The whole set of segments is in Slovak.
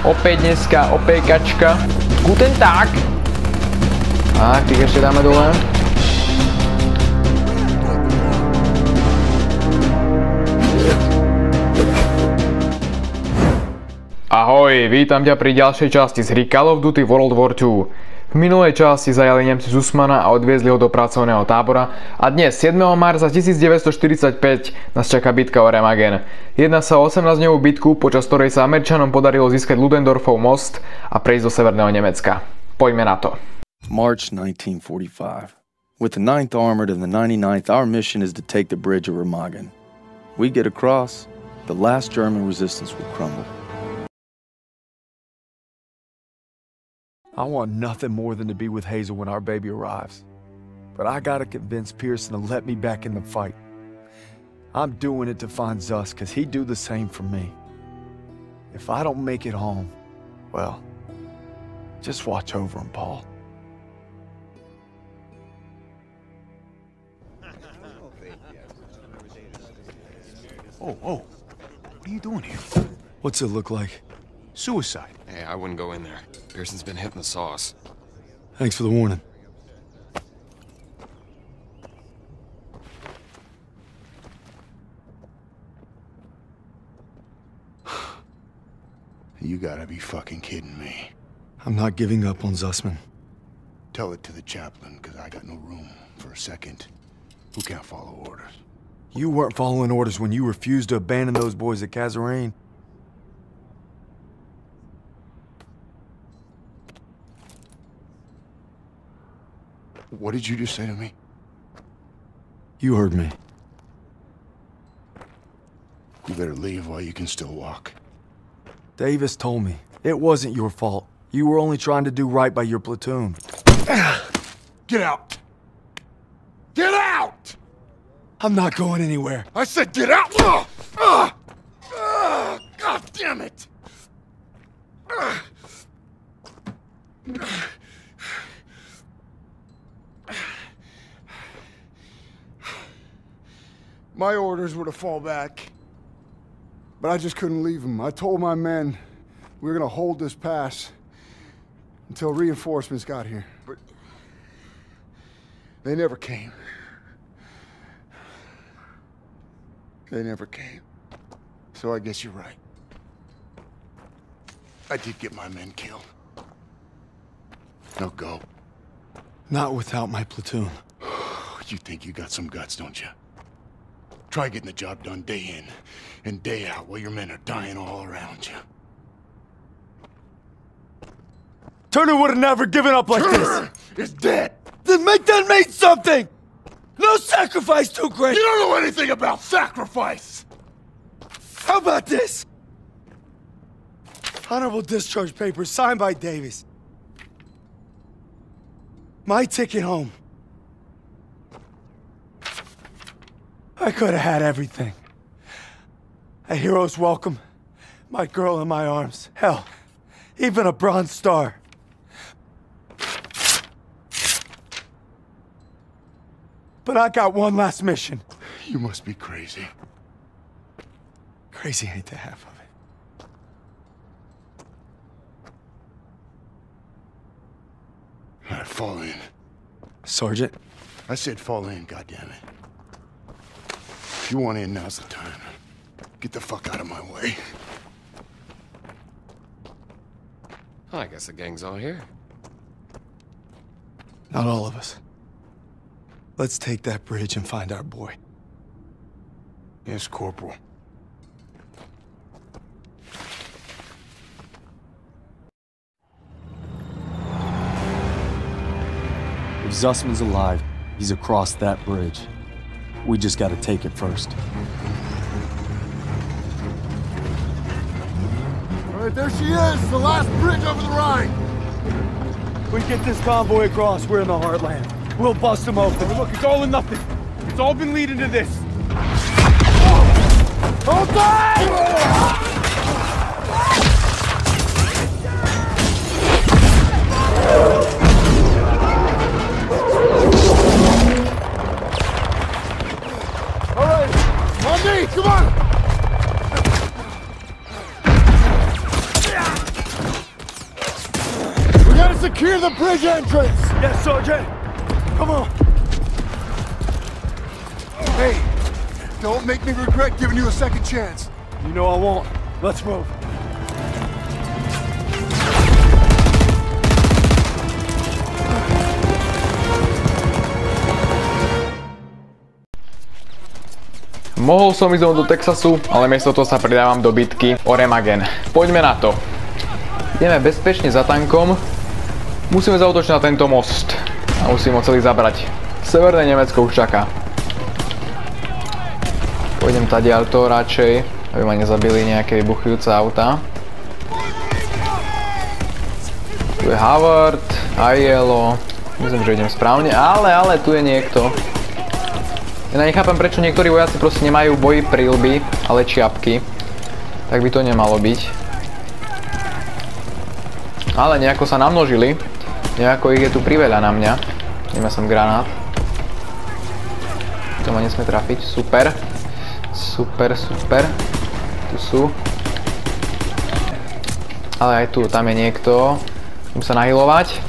Opäť dneska opejkačka. Guten Tag. Tak, tých ešte dáme dole. Ahoj, vítam ťa pri ďalšej časti z hry Call of Duty World War II. V minulej časti zajali Nemci Zusmana a odviezli ho do pracovného tábora a dnes 7. marca 1945 nás čaká bitka o Remagen. Jedná sa o 18-dňovú bitku, počas ktorej sa Američanom podarilo získať Ludendorfov most a prejsť do severného Nemecka. Poďme na to. March 1945. With the 9th Armored and the 99th, our mission is to take the bridge of Remagen. We get across, the last German resistance will crumble. I want nothing more than to be with Hazel when our baby arrives. But I gotta convince Pearson to let me back in the fight. I'm doing it to find Zus, because he'd do the same for me. If I don't make it home, well, just watch over him, Paul. Oh, oh. What are you doing here? What's it look like? Suicide. Hey, I wouldn't go in there. Pearson's been hitting the sauce. Thanks for the warning. You gotta be fucking kidding me. I'm not giving up on Zussman. Tell it to the chaplain, because I got no room for a second. Who can't follow orders? You weren't following orders when you refused to abandon those boys at Kazarane. What did you just say to me? You heard me. You better leave while you can still walk. Davis told me. It wasn't your fault. You were only trying to do right by your platoon. Get out! Get out! I'm not going anywhere. I said get out! Ugh! Ugh! Ugh! God damn it! Ugh! My orders were to fall back. But I just couldn't leave them. I told my men we were gonna hold this pass until reinforcements got here. But they never came. They never came. So I guess you're right. I did get my men killed. Now go. Not without my platoon. You think you got some guts, don't you? Try getting the job done day in and day out while your men are dying all around you. Turner would have never given up like this. Turner is dead! Then make that mean something! No sacrifice too great! You don't know anything about sacrifice! How about this? Honorable discharge papers signed by Davis. My ticket home. I could have had everything. A hero's welcome, my girl in my arms, hell, even a Bronze Star. But I got one last mission. You must be crazy. Crazy ain't the half of it. All right, fall in. Sergeant, I said fall in, goddammit. If you want in, now's the time. Get the fuck out of my way. I guess the gang's all here. not all of us. Let's take that bridge and find our boy. Yes, Corporal. If Zussman's alive, he's across that bridge. We just gotta take it first. All right, there she is, the last bridge over the Rhine. We get this convoy across, we're in the heartland. We'll bust them open. Look, it's all or nothing. It's all been leading to this. Hold tight! Bridge entrance! Yes, Sergeant. Come on. Hey, don't make me regret giving you a second chance. You know I won't. Let's move. Mohol som ísť do Texasu, ale miesto toho sa pridávam do bitky o Remagen. Poďme na to. Ideme bezpečne za tankom. Musíme zautočiť na tento most. A musím ho celý zabrať. Severné Nemecko už čaká. Pôjdem tadiaľ to radšej, aby ma nezabili nejaké vybuchujúce auta. Tu je Havard, Aiello. Myslím, že idem správne, ale, ale tu je niekto. Ja nechápem, prečo niektorí vojaci proste nemajú boji prílby, ale čiapky. Tak by to nemalo byť. Ale nejako sa namnožili. Nejako ich je tu priveľa na mňa. Ideme sem granát. To ma nesmie trafiť. Super. Super, super. Tu sú. Ale aj tu, tam je niekto. Musím sa nahilovať.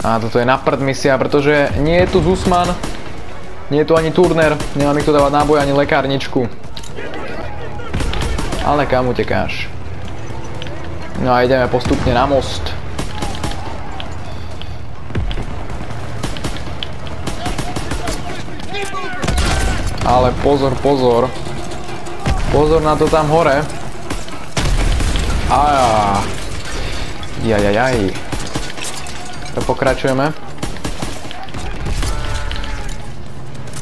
A toto je na prd misia, pretože nie je tu Zusman. Nie je tu ani Turner, nemá mi kto dávať náboj ani lekárničku. Ale kam utekáš? No a ideme postupne na most. Ale pozor, pozor. Pozor na to tam hore. Aja. Jajajaj. Pokračujeme.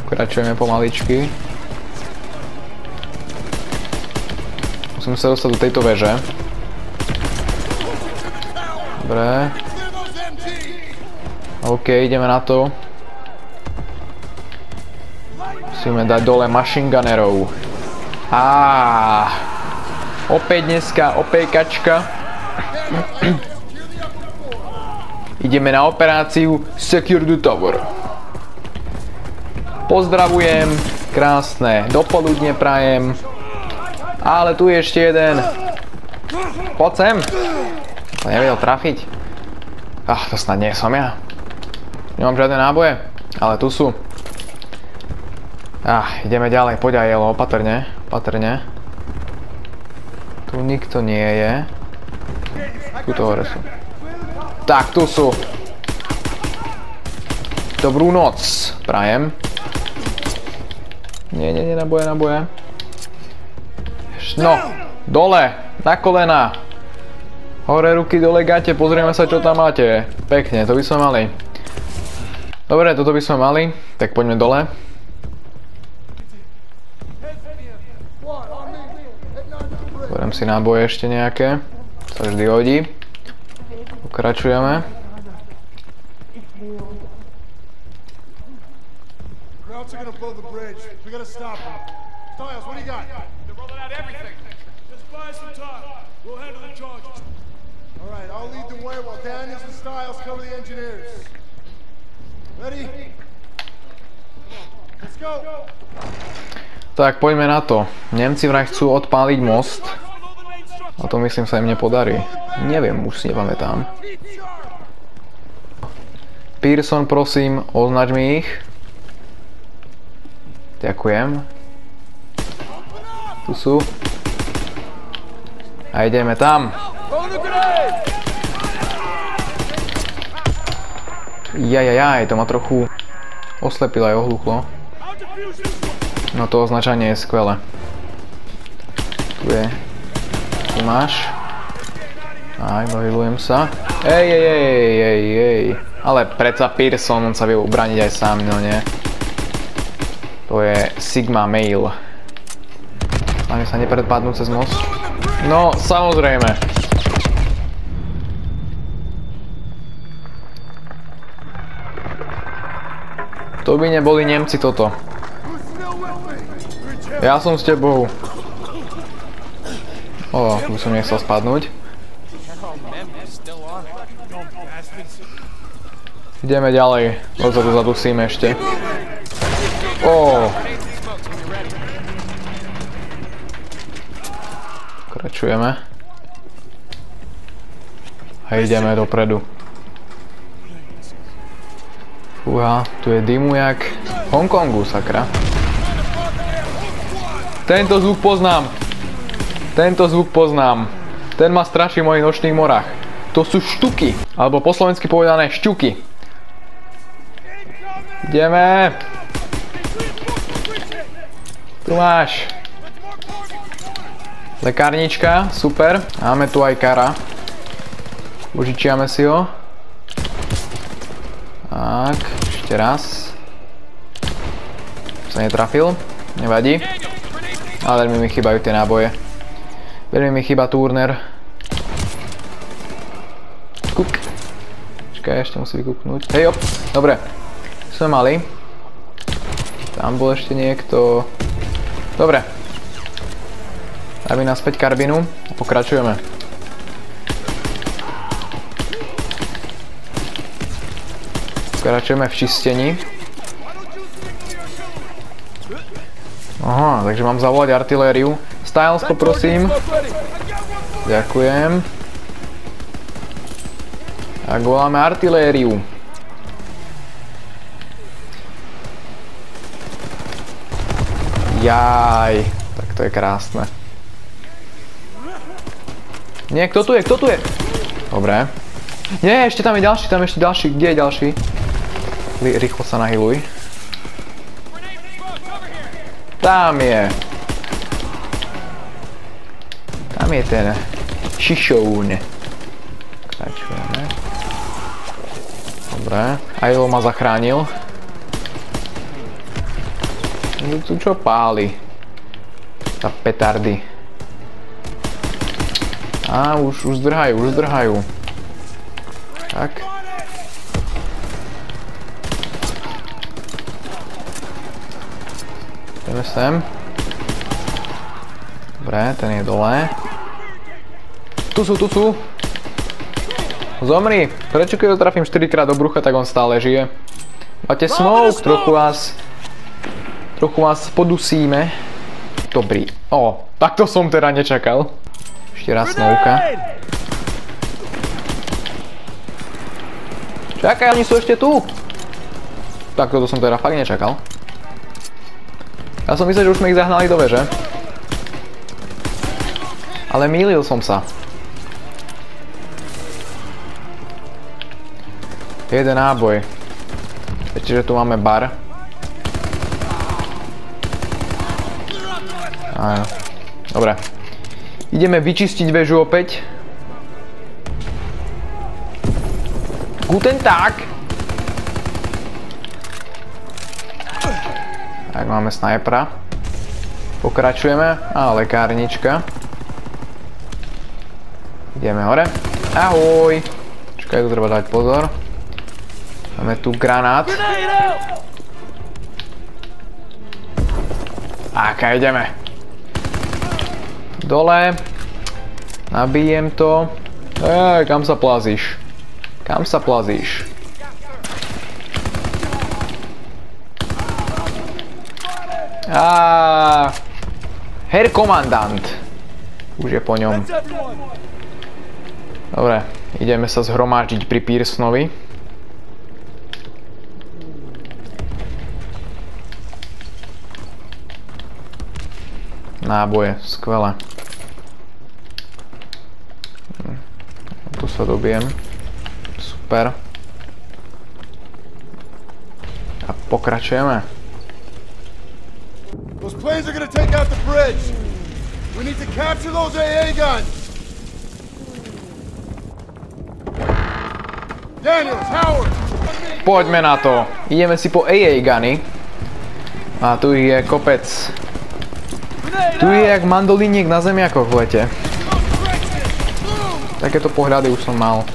Pokračujeme pomaličky. Musím sa dostať do tejto veže. Dobre. OK, ideme na to. Musíme dať dole machine gunnerov. Á, opäť dneska opejkačka. Ideme na operáciu Secure the Tower. Pozdravujem, krásne dopoludne prajem. Ale tu je ešte jeden. Poď sem. Nevedel trafiť. Ach, to snad nie som ja. Nemám žiadne náboje, ale tu sú. Ah, ideme ďalej, poď aj jelo, opatrne, opatrne. Tu nikto nie je. Tuto hore sú. Tak, tu sú. Dobrú noc, prajem. Nie, nie, nie, naboje, naboje. No, dole, na kolena. Hore ruky, dole gate, pozrieme sa, čo tam máte. Pekne, to by sme mali. Dobre, toto by sme mali, tak poďme dole. Berem si náboje ešte nejaké. Sa vždy hodí. Pokračujeme. Krauts are gonna blow the bridge. We gotta stop them. Styles, what do you got? They're rolling out everything. Just buy some time. We'll handle the charges. All right, I'll lead the way while Daniels and Styles cover the engineers. Ready? Let's go. Tak, poďme na to. Nemci vraj chcú odpáliť most. A to myslím sa im nepodarí. Neviem, už si nepamätám. Pearson, prosím, označ mi ich. Ďakujem. Tu sú. A ideme tam. Jajajaj, to ma trochu oslepilo aj ohluchlo. No to označanie je skvelé. Tu je. Máš. Aj, pohybujem sa. Ej, ej, ej, ej, ej. Ale predsa Pearson, on sa vie ubraniť aj sám, no nie. To je Sigma Mail. Hlavne sa nepredpadnú cez most. No, samozrejme. To by neboli Nemci toto. Ja som s tebou. O, už som nechcel spadnúť. Ideme ďalej. Dozadu zadusíme ešte. O. Pokračujeme. A ideme dopredu. Fúha, tu je dymu jak Hongkongu, sakra. Tento zvuk poznám. Tento zvuk poznám. Ten ma straší v mojich nočných morách. To sú štuky. Alebo po slovensky povedané šťuky. Ideme. Tu máš. Lekárnička, super. Máme tu aj kara. Užičiame si ho. Tak, ešte raz. Sa netrafil, nevadí. Ale veľmi mi chýbajú tie náboje. Veľmi mi chýba Turner. Kuk. Počkaj, ešte musí vykúknúť. Hej, op, dobre. Sme mali. Tam bol ešte niekto. Dobre. Mi naspäť karbinu a pokračujeme. Pokračujeme v čistení. Aha, takže mám zavolať artilériu. Styles poprosím. Ďakujem. Tak voláme artilériu. Jaj, tak to je krásne. Nie, kto tu je, kto tu je? Dobre. Nie, ešte tam je ďalší, tam ešte ďalší. Kde je ďalší? Rýchlo sa nahyluj. Tam je. Tam je ten šišoun. Kračujeme. Dobre. Ailo ma zachránil. Tu čo páli? Tá petardy. Á, už, už zdrhajú, už zdrhajú. Tak. Ideme sem. Dobre, ten je dole. Tu sú, tu sú. Zomri. Prečo keď ho trafím 4 krát do brucha, tak on stále žije? Máte smoke, trochu vás... Trochu vás podusíme. Dobrý. O, takto som teda nečakal. Ešte raz smoka. Čakaj, oni sú ešte tu. Tak toto som teda fakt nečakal. Ja som myslel, že už sme ich zahnali do veže. Ale mýlil som sa. Jeden náboj. Viete, že tu máme bar. Áno. Dobre. Ideme vyčistiť väžu opäť. Guten Tag! Tak máme snajpera. Pokračujeme. A lekárnička. Ideme hore. Ahoj! Čakaj, tu treba dať pozor. Máme tu granát. Aká ideme. Dole. Nabijem to. Ej, kam sa plazíš? Kam sa plazíš? Á, Herr komandant. Už je po ňom. Dobre, ideme sa zhromáždiť pri Pearsonovi. Náboje, skvelé. Tu sa dobijem. Super. A pokračujeme. Those planes are gonna take out the bridge. We need to capture those AA guns. Daniels, Howard. Poďme na to. Ideme si po AA guny. A tu je kopec. Tu je jak mandolíniek na zemiakoch v lete. Takéto pohľady už som mal.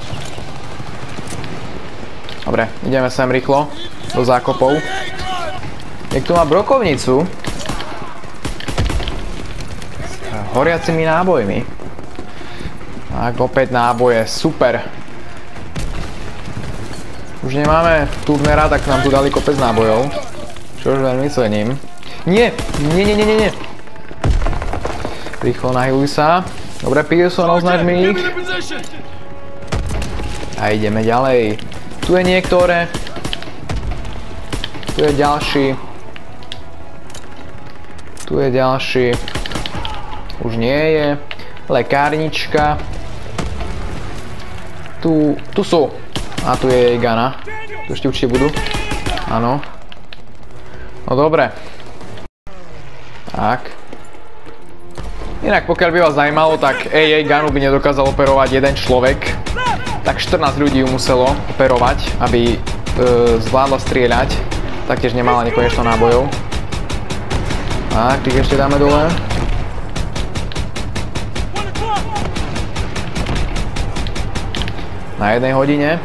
Dobre, ideme sem rýchlo. Do zákopov. Tu má brokovnicu. Horiacimi nábojmi. Tak, opäť náboje. Super. Už nemáme turnera, tak nám tu dali kopec nábojov. Čo už veľmi cením. Nie, nie, nie, nie, nie! Rýchlo nahyluj sa. Dobre, Pearson, označ mi ich. A ideme ďalej. Tu je niektoré. Tu je ďalší. Tu je ďalší. Už nie je. Lekárnička. Tu, tu sú. A tu je jej gana. Tu ešte určite budú. Áno. No dobre. Tak. Inak pokiaľ by vás zajímalo, tak AA Gunu by nedokázal operovať jeden človek. Tak 14 ľudí ju muselo operovať, aby e, zvládla strieľať. Taktiež nemala nekonečno nábojov. Tak, tých ešte dáme dole. Na jednej hodine.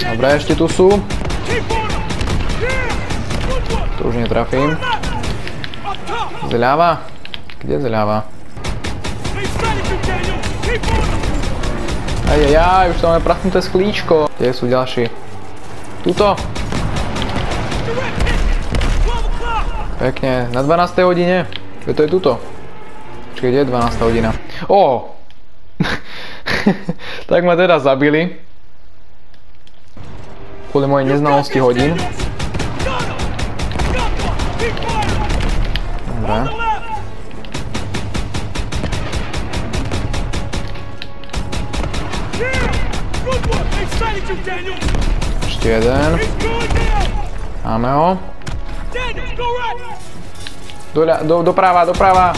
Dobre, ešte tu sú. To už netrafím. Zľava? Kde zľava? Ajajaj, už tam je prachnuté sklíčko. Kde sú ďalší? Tuto. Pekne, na 12. hodine. Kde to je tuto? Počkej, kde je 12. hodina? Ó! tak ma teda zabili kvôli mojej neznalosti hodín. Dobre. Ešte jeden. Máme ho. Doľa, do, doprava, doprava.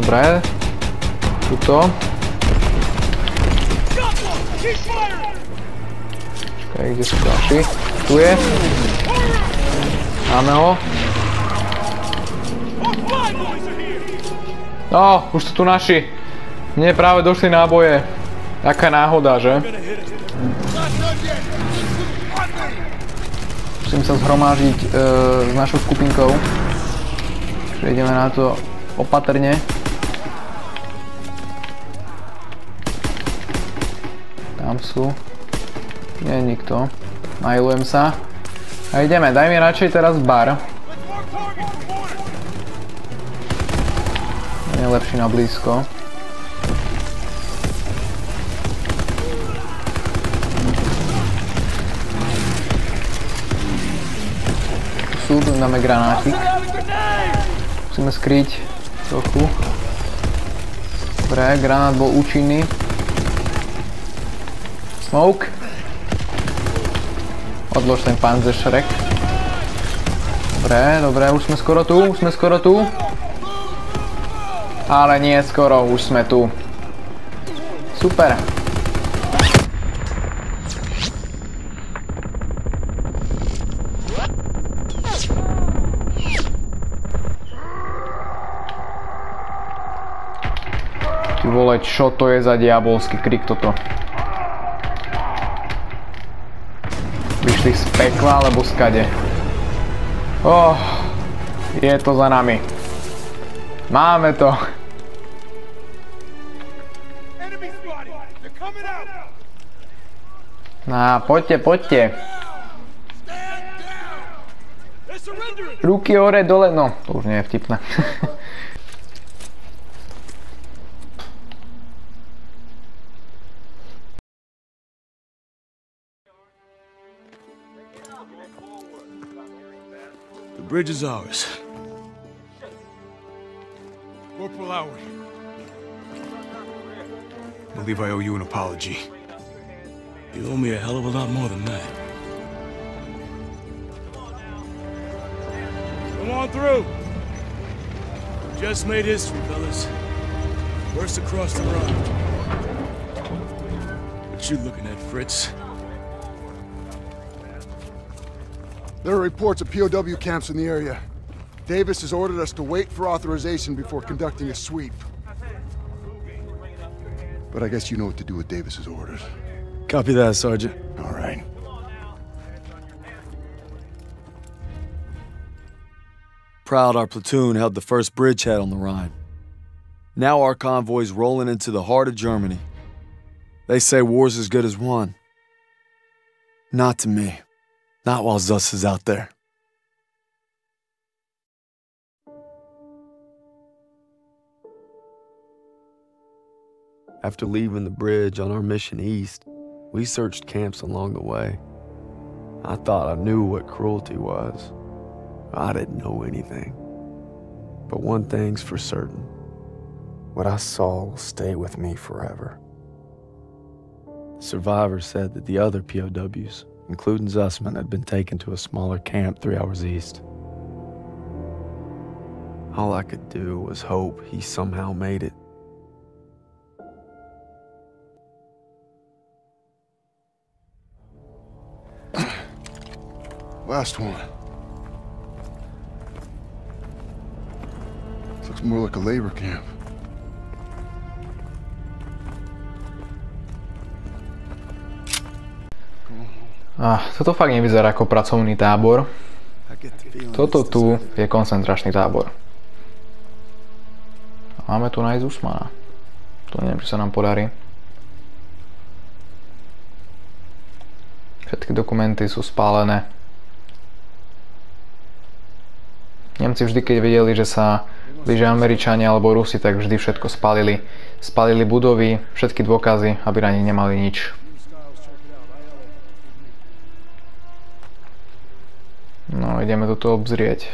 Dobre. Tuto. Čakaj, kde sú ďalší? Tu je. Máme ho. No, už sú tu naši. Mne práve došli náboje. Aká náhoda, že? Musím sa zhromážiť e, s našou skupinkou. Ideme na to opatrne. Tam sú. Nie je nikto. Najlujem sa. A ideme, daj mi radšej teraz bar. Je lepší na blízko. Sú, tu dáme granátik. Musíme skryť trochu. Dobre, granát bol účinný. Smoke. Odlož ten panzer Shrek. Dobre, dobre, už sme skoro tu, už sme skoro tu. Ale nie skoro, už sme tu. Super. Vole, čo to je za diabolský krik toto? Prišli z pekla alebo skade. Oh, je to za nami. Máme to. No, poďte, poďte. Ruky hore, dole, no, to už nie je vtipné. bridge is ours. Corporal Howard. I believe I owe you an apology. You owe me a hell of a lot more than that. Come on through. Just made history, fellas. First across the run. What you looking at, Fritz? There are reports of POW camps in the area. Davis has ordered us to wait for authorization before conducting a sweep. But I guess you know what to do with Davis's orders. Copy that, Sergeant. All right. Proud our platoon held the first bridgehead on the Rhine. Now our convoy's rolling into the heart of Germany. They say war's as good as won. Not to me. Not while Zus is out there. After leaving the bridge on our mission east, we searched camps along the way. I thought I knew what cruelty was. I didn't know anything. But one thing's for certain what I saw will stay with me forever. The survivor said that the other POWs including Zussman, had been taken to a smaller camp three hours east. All I could do was hope he somehow made it. Last one. Looks more like a labor camp. Ah, toto fakt nevyzerá ako pracovný tábor. Toto tu je koncentračný tábor. Máme tu nájsť Usmana. To neviem, či sa nám podarí. Všetky dokumenty sú spálené. Nemci vždy, keď videli, že sa blíže Američania alebo Rusi, tak vždy všetko spalili. Spalili budovy, všetky dôkazy, aby na nich nemali nič. No, ideme toto obzrieť.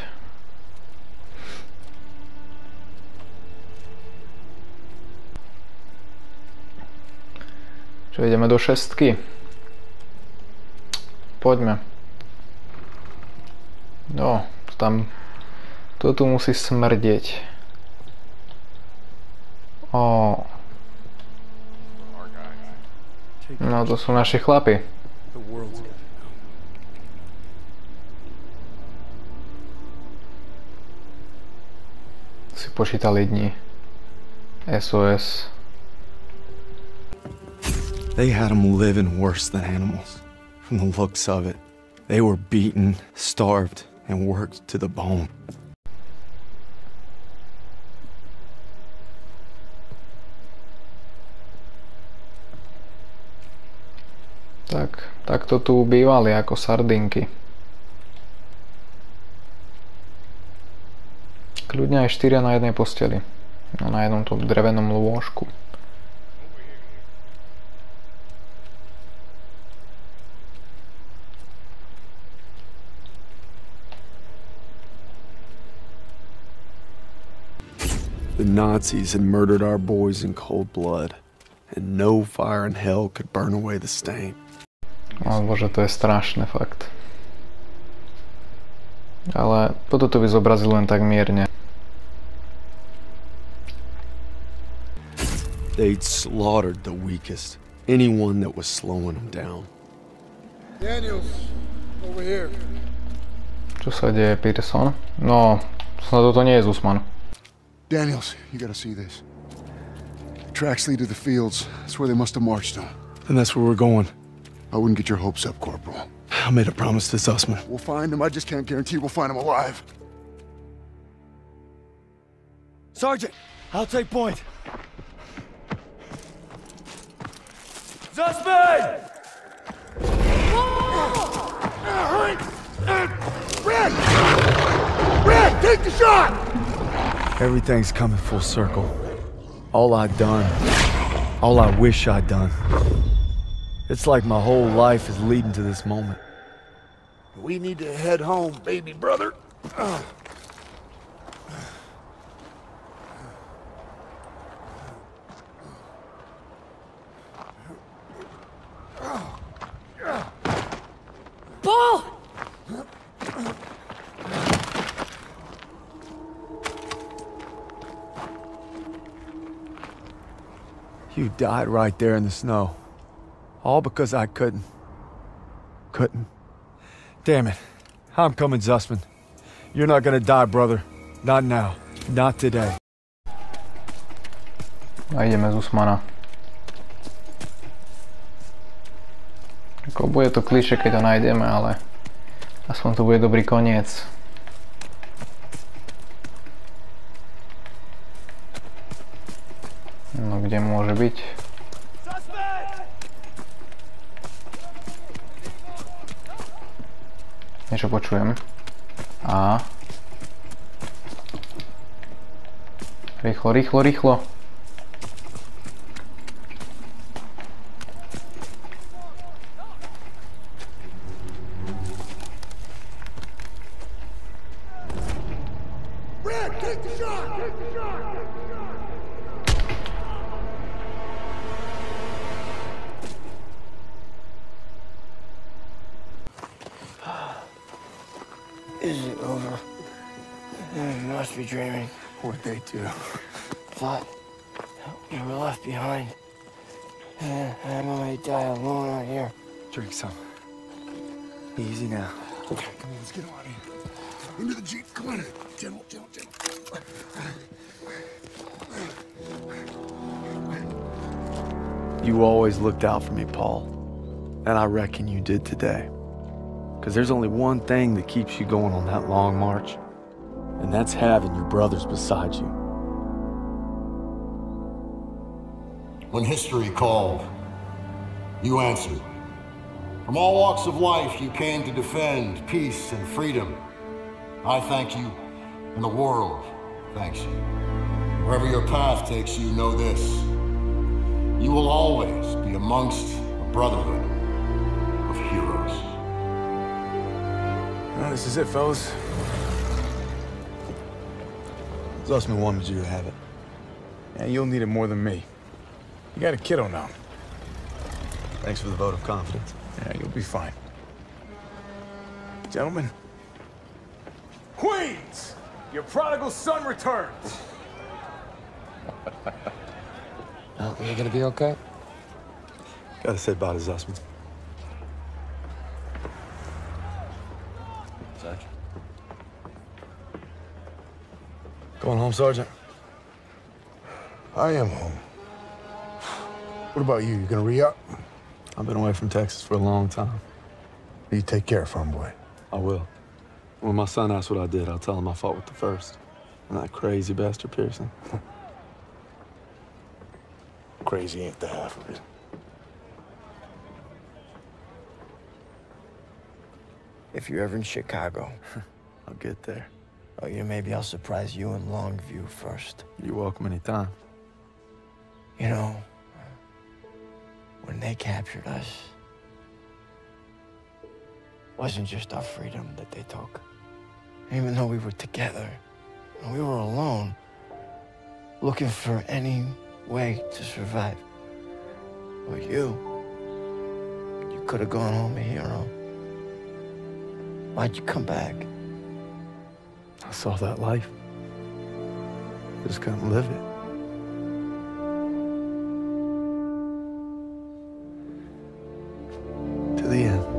Čo, ideme do šestky? Poďme. No, tam... To tu musí smrdeť. Ó. No, to sú naši chlapi. Si počítali dni. SOS. They had them living worse than animals, from the looks of it. They were beaten, starved, and worked to the bone. Tak, tak to tu bývali ako sardinky. Kľudne aj štyria na jednej posteli. No na jednom tom drevenom lôžku. The Nazis had murdered our boys in cold blood, and no fire in hell could burn away the stain. O Bože, to je strašné fakt. Ale toto to by zobrazil len tak mierne. They'd slaughtered the weakest, anyone that was slowing them down. Daniels, over here. Čo sa deje, Peterson? No, snad toto nie je Zusman. Daniels, you gotta see this. The tracks lead to the fields. That's where they must have marched to. And that's where we're going. I wouldn't get your hopes up, Corporal. I made a promise to Zussman. We'll find him. I just can't guarantee we'll find him alive. Sergeant, I'll take point. Zussman! Red! Red, take the shot! Everything's coming full circle. All I'd done, all I wish I'd done. It's like my whole life is leading to this moment. We need to head home, baby brother. Paul! Died right there in the snow. All because I couldn't. Couldn't. Damn it. I'm coming, Zussman. You're not gonna die, brother. Not now. Not today. A ideme z Usmana. Ako bude to kliše, keď ho nájdeme, ale aspoň to bude dobrý koniec. No kde môže byť? Niečo počujem. A. Rýchlo, rýchlo, rýchlo. You always looked out for me, Paul. And I reckon you did today. Because there's only one thing that keeps you going on that long march, and that's having your brothers beside you. When history called, you answered. From all walks of life, you came to defend peace and freedom. I thank you, and the world thanks you. Wherever your path takes you, know this. You will always be amongst a brotherhood of heroes. Well, this is it, fellas. Zussman wanted you to have it. And you'll need it more than me. You got a kiddo now. Thanks for the vote of confidence. Yeah, you'll be fine. Gentlemen. Queens! Your prodigal son returns! Oh, you gonna be okay? Gotta say bye to Zussman. Sergeant. Going home, Sergeant? I am home. What about you? You gonna re-up? I've been away from Texas for a long time. You take care, farm boy. I will. When my son asks what I did, I'll tell him I fought with the first. And that crazy bastard Pearson. Crazy ain't the half of it. If you're ever in Chicago, I'll get there. oh, yeah, maybe I'll surprise you in Longview first. You're welcome anytime. You know, when they captured us, wasn't just our freedom that they took. Even though we were together, and we were alone, looking for any way to survive. But you, you could have gone home a hero. Why'd you come back? I saw that life. Just couldn't live it. To the end.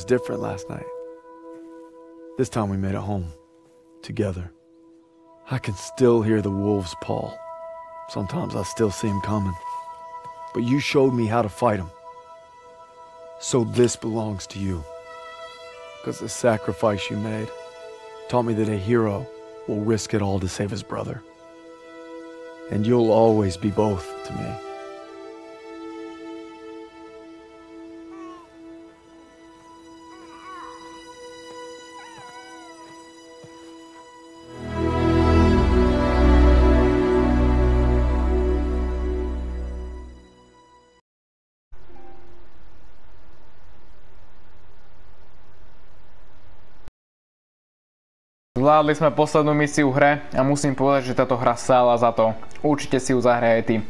Was different last night. This time we made it home. Together. I can still hear the wolves, Paul. Sometimes I still see them coming. But you showed me how to fight them. So this belongs to you. Because the sacrifice you made taught me that a hero will risk it all to save his brother. And you'll always be both to me. Zvládli sme poslednú misiu v hre a musím povedať, že táto hra stála za to. Určite si ju zahraj ty.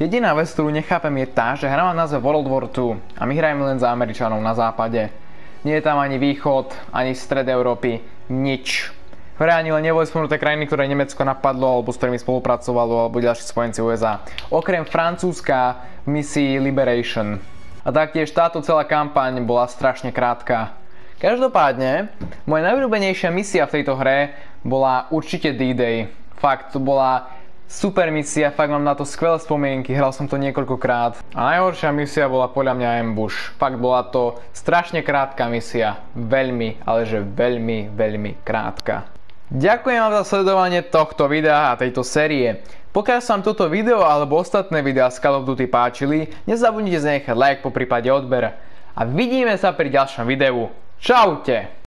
Jediná vec, ktorú nechápem je tá, že hra má názve World War II a my hrajeme len za Američanov na západe. Nie je tam ani východ, ani stred Európy, nič. V hre ani len neboli spomenuté krajiny, ktoré Nemecko napadlo alebo s ktorými spolupracovalo alebo ďalší spojenci USA. Okrem Francúzska v misii Liberation. A taktiež táto celá kampaň bola strašne krátka. Každopádne, moja najobľúbenejšia misia v tejto hre bola určite D-Day. Fakt, to bola super misia, fakt mám na to skvelé spomienky, hral som to niekoľkokrát. A najhoršia misia bola podľa mňa Ambush. Fakt bola to strašne krátka misia. Veľmi, ale že veľmi, veľmi krátka. Ďakujem vám za sledovanie tohto videa a tejto série. Pokiaľ sa vám toto video alebo ostatné videá z Call of Duty páčili, nezabudnite zanechať like po prípade odber. A vidíme sa pri ďalšom videu. Čaute!